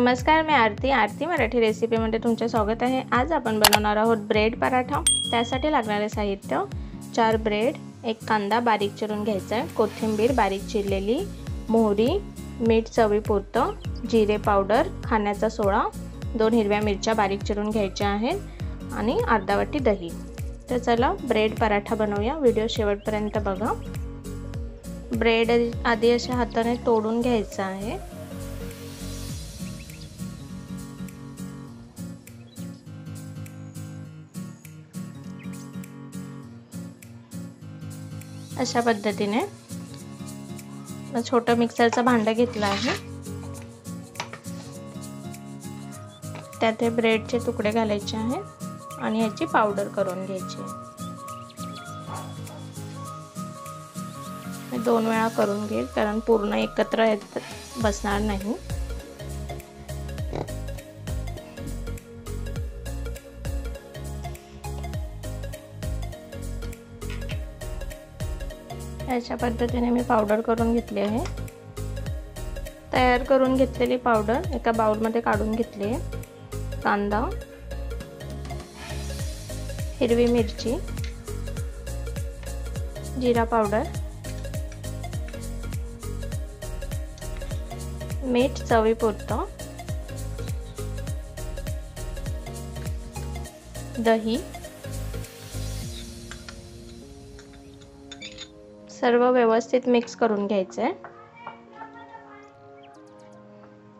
नमस्कार मी आरती. आरती मराठी रेसिपीमध्ये तुमचे स्वागत आहे. आज आपण बनवणार आहोत ब्रेड पराठा. त्यासाठी लागणारे साहित्य चार ब्रेड एक कांदा बारीक चिरून घ्यायचा आहे कोथिंबीर बारीक चिरलेली मोहरी मीठ चवीपुरतं जिरे पावडर खाण्याचा सोळा दोन हिरव्या मिरच्या बारीक चिरून घ्यायच्या आहेत आणि अर्धा वाटी दही. तर चला ब्रेड पराठा बनवूया. व्हिडिओ शेवटपर्यंत बघा. ब्रेड आधी अशा हाताने तोडून घ्यायचं आहे. अशा पद्धतीने. छोटं मिक्सरचं भांडं घेतलं आहे त्यात हे ब्रेडचे तुकडे घालायचे आहेत आणि ह्याची पावडर करून घ्यायची दोन वेळा करून घेईल कारण पूर्ण एकत्र बसणार नाही. अशा पद्धतीने मी पावडर करून घेतली आहे. तयार करून घेतलेली पावडर एका बाउलमध्ये काढून घेतली आहे. कांदा हिरवी मिरची जिरा पावडर मीठ चवीपुरतं दही सर्व व्यवस्थित मिक्स करून घ्यायचं. आहे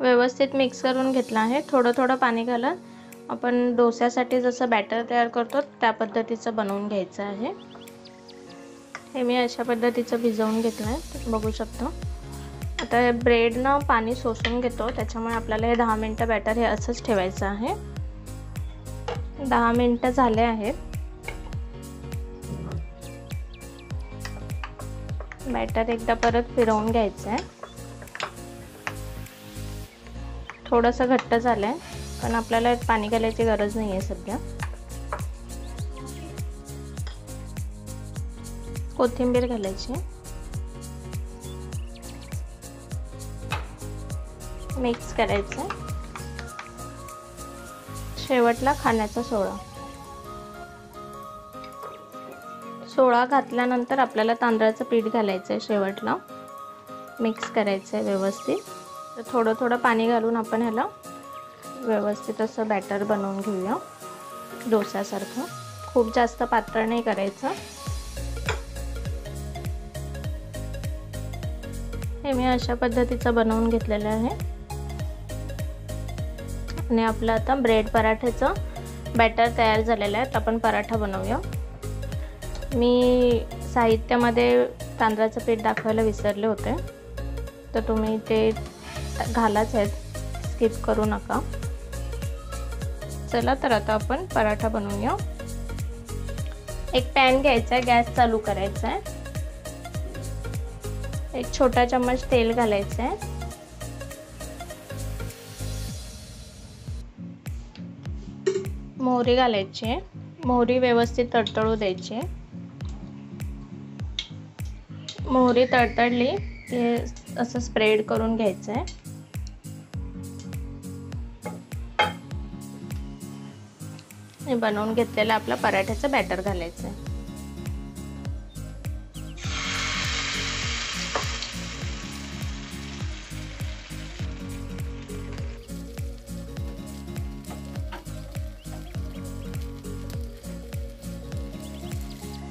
व्यवस्थित मिक्स करून घेतलं आहे. थोडं थोडं पाणी घालत आपण डोस्यासाठी जसं बॅटर तयार करतो त्या पद्धतीचं बनवून घ्यायचं आहे. हे मी अशा पद्धतीचं भिजवून घेतलं आहे बघू शकतो. आता हे ब्रेडनं पाणी सोसून घेतो. त्याच्यामुळे आपल्याला हे दहा मिनटं बॅटर हे असंच ठेवायचं आहे. दहा मिनटं झाले आहेत. बॅटर एकदा परत फिरवून घ्यायचं आहे थोडंसं घट्ट झालं आहे पण आपल्याला पाणी घालायची गरज नाही आहे सध्या. कोथिंबीर घालायची. मिक्स करायचं शेवटला खाण्याचा सोळा. सोळा घातल्यानंतर आपल्याला तांदळाचं पीठ घालायचं आहे शेवटला. मिक्स करायचं आहे व्यवस्थित. तर थोडं थोडं पाणी घालून आपण ह्याला व्यवस्थित असं बॅटर बनवून घेऊया. डोस्यासारखं. खूप जास्त पातळ नाही करायचं. हे मी अशा पद्धतीचं बनवून घेतलेलं आहे. आणि आपलं आता ब्रेड पराठ्याचं बॅटर तयार झालेलं आहे. आपण पराठा बनवूया. मी साहित्यामध्ये तांदळाचं पीठ दाखवायला विसरले होते. तर तुम्ही ते घालाच आहेत. स्किप करू नका. चला तर आता आपण पराठा बनवूया. एक पॅन घ्यायचा आहे गॅस चालू करायचा आहे. एक छोटा चम्मच तेल घालायचं आहे. मोहरी घालायची आहे. मोहरी व्यवस्थित तडतडू द्यायची आहे. मोहरी तडतडली की असं स्प्रेड करून घ्यायचं आहे हे बनवून घेतलेलं आपलं पराठ्याचं बॅटर घालायचं आहे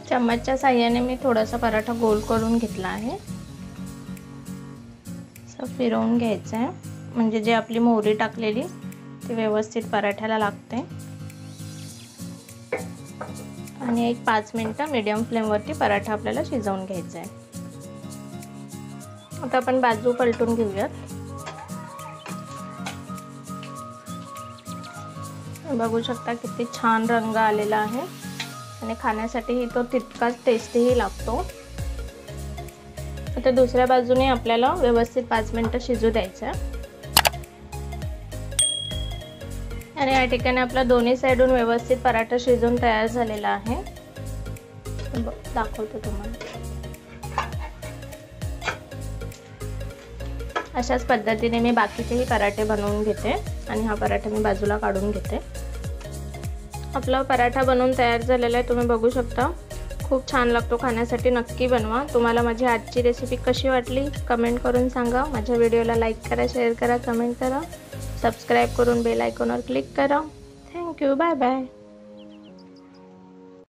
चम्मचच्या साह्याने मी थोडासा पराठा गोल करून घेतला आहे. असं फिरवून घ्यायचं आहे म्हणजे जे आपली मोहरी टाकलेली ती व्यवस्थित पराठ्याला लागते. आणि एक पाच मिनटं मीडियम फ्लेमवरती पराठा आपल्याला शिजवून घ्यायचा आहे आता आपण बाजू पलटून घेऊयात. बघू शकता किती छान रंग आलेला आहे. आणि खाण्यासाठीही तो तितकाच टेस्टीही लागतो. आता दुसऱ्या बाजूने आपल्याला व्यवस्थित पाच मिनटं शिजू द्यायचं आणि या ठिकाणी आपला दोन्ही साईडून व्यवस्थित पराठा शिजून तयार झालेला आहे. दाखवतो तुम्हाला. अशाच पद्धतीने मी बाकीचेही पराठे बनवून घेते आणि हा पराठा मी बाजूला काढून घेते. आपला पराठा बनवून तयार झालेला आहे तुम्ही बघू शकता. खूप छान लागतो खाण्यासाठी नक्की बनवा. तुम्हाला माझी आजची रेसिपी कशी वाटली कमेंट करून सांगा. माझ्या व्हिडिओला लाईक करा शेअर करा कमेंट करा. सबस्क्राईब करून बेल आयकॉनवर क्लिक करा. Thank you bye bye